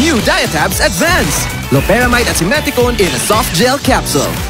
New Diatabs Advance. Loperamide at in a soft gel capsule.